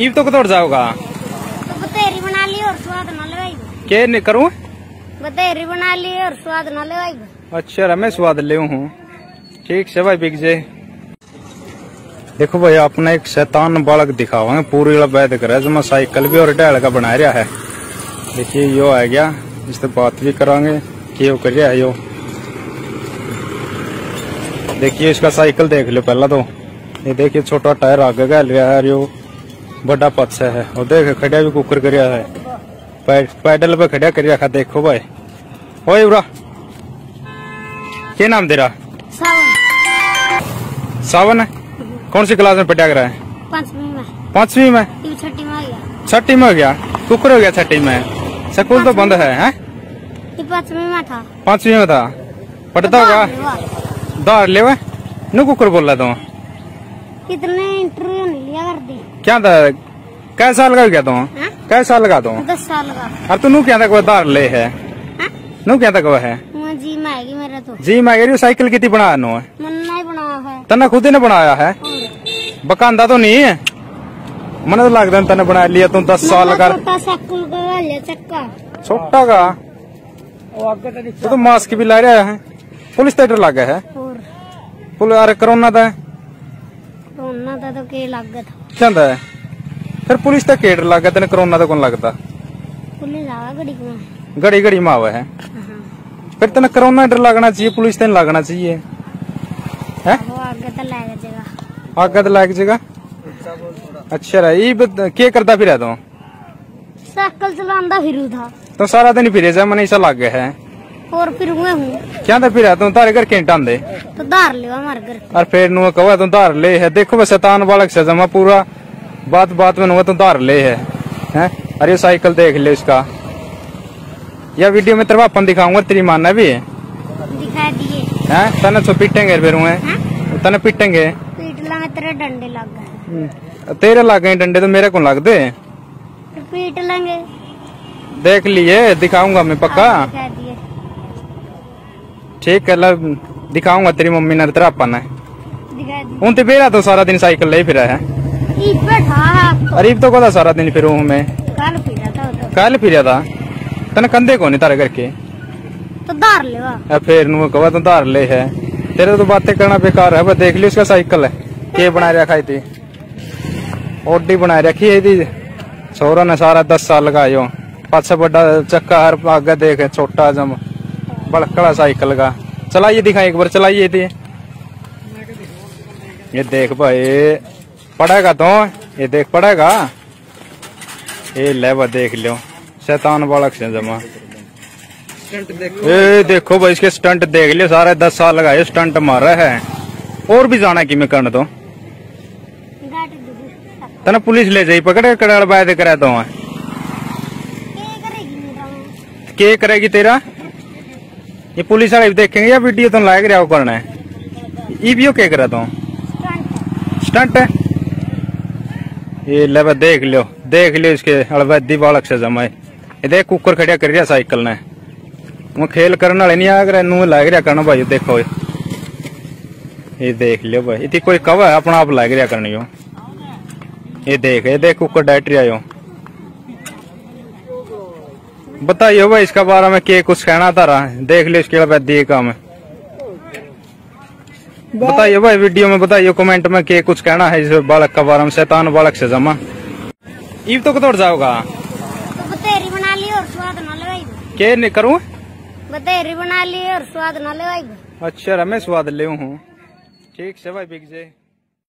ईब तो कतोड़ जाओगा? तो बतेरी बना ली और स्वाद न लगाई के नहीं करूँ? बतेरी बना ली और स्वाद न लगाई अच्छा रमेश स्वाद ले हूँ। ठीक से भाई बिक जाए देखो भाई आपने एक शैतान बालक दिखा हुआ है पूरी वैद कर। जो मैं साइकिल भी और डैल का बना रहा है। देखिए यो आ गया। इससे बात भी करांगे। कि यो कर रहा है यो? देखिए इसका साइकिल देख लो पहला तो। ये देखिए छोटा टायर आगे का लिया है यो। बड़ा पथ है और देख खड़ा भी कुकर कर है पैडल पे खड़ा कर रखा देखो भाई ओए उरा क्या नाम तेरा सावन सावन है कौन सी क्लास में पढ़ा कर है में पांचवी में छठी में छठी में हो गया कुकर हो गया छठी में स्कूल तो बंद है हैं ये में था पांचवी में था पढ़ता होगा दार ले नु कुकर बोल रहा तू कितने इंटरव्यू नहीं लिया कर दी क्या था? कै साल का हो गया तू हाँ? कै साल का तू दस साल का। अब तू नु क्या था कोई दार ले है? हाँ? नु क्या था कोई है? जी में मेरा तो। जी मैं हूँ साइकिल कितनी बना नो? है बनाया है। तने खुद ही ने बनाया है? बकांदा तो नहीं? है मन तो लगता तने बना लिया तू दस साल का। छोटा का? तो, तो मास्क भी ला रहा है। पुलिस तो डर लगा है? और? पुल अरे कोरोना तो के फिर तेने कोरोना डर लगना चाहिए पुलिस तेन लगना चाहिए है आगे तो लग जाएगा अच्छा रहा ये क्या करता फिर तो साइकिल चलांदा फिरू था तो सारा दिन फिरे जा मन ऐसा लग गया है और फिर हुए हूँ क्या था फिर तू तारे घर केंटा दे तो धार लिया हमारे घर और फिर नु कहो तू धार ले है देखो बस शैतान बालक से जमा पूरा बात बात में नु तू धार ले है हैं अरे साइकिल देख ले इसका या वीडियो में तेरा अपन दिखाऊँगा तेरी मानना भी है दिखा दिए हैं तने तो पीटेंगे फिर हुए हाँ? तने पीटेंगे पीट लांगे तेरे डंडे लग गए तेरे लग गए डंडे तो मेरे को लग दे पीट लेंगे देख लिए दिखाऊँगा मैं पक्का ठीक है ला दिखाऊँगा तेरी मम्मी ने। तेरा अपन है दिए उन तो सारा दिन साइकिल ले फिरा है। इस अरीब तो। कोदा सारा दिन फिरू मैं? कल फिरा था तने कंधे को नहीं तारे करके? तो धार फिर नु कहा तू धार ले है। तेरे तो बातें करना बेकार है देख ली उसका साइकिल है। के बना रखा है थी ओडी बना रखी है थी ने सारा दस साल लगायो। पाछे बड़ा चक्का हर आगे देख छोटा जम। बड़कड़ा साइकिल का चलाइए दिखा एक बार चलाइए थी ये देख भाई पड़ेगा तो ये देख पड़ेगा। ये ले बा देख लो शैतान बालक से जमा। ए देखो भाई इसके स्टंट देख लियो सारे दस साल लगाए स्टंट मार रहा है। और भी जाना कि मैं करने तो? तना पुलिस ले जाई पकड़े कड़ाड़ बैद करा तो? के करेगी तेरा? ये पुलिस वाले भी देखेंगे या वीडियो तो लायक रहा करना है? ई भी के करा तो स्टंट है? ये ले देख लियो देख लियो इसके अड़वैदी बालक से जमाए। ये देख कुकर खड़िया कर रिया साइकिल ने। वो खेल करने वाले नहीं रहे नू लाग रिया करना भाई देखो। ये देख लियो भाई, इतनी कोई कवा है, अपना आप लाग रिया करनी हो। ये देख ये देख कुकर डाइट रिया हो। बताइए भाई इसका बारे में के कुछ कहना था रहा देख लियो इसके अड़वैदी काम। है बताइए भाई वीडियो में बताइए कमेंट में के कुछ कहना है इस बालक का बारे में शैतान बालक से जमा। ईब तो कतोड़ जाओगा? तो बतेरी बना ली और स्वाद न लगाई के नहीं करूँ? बतेरी बना ली और स्वाद न लगाई अच्छा रमेश स्वाद ले हूँ। ठीक से भाई बिक जाए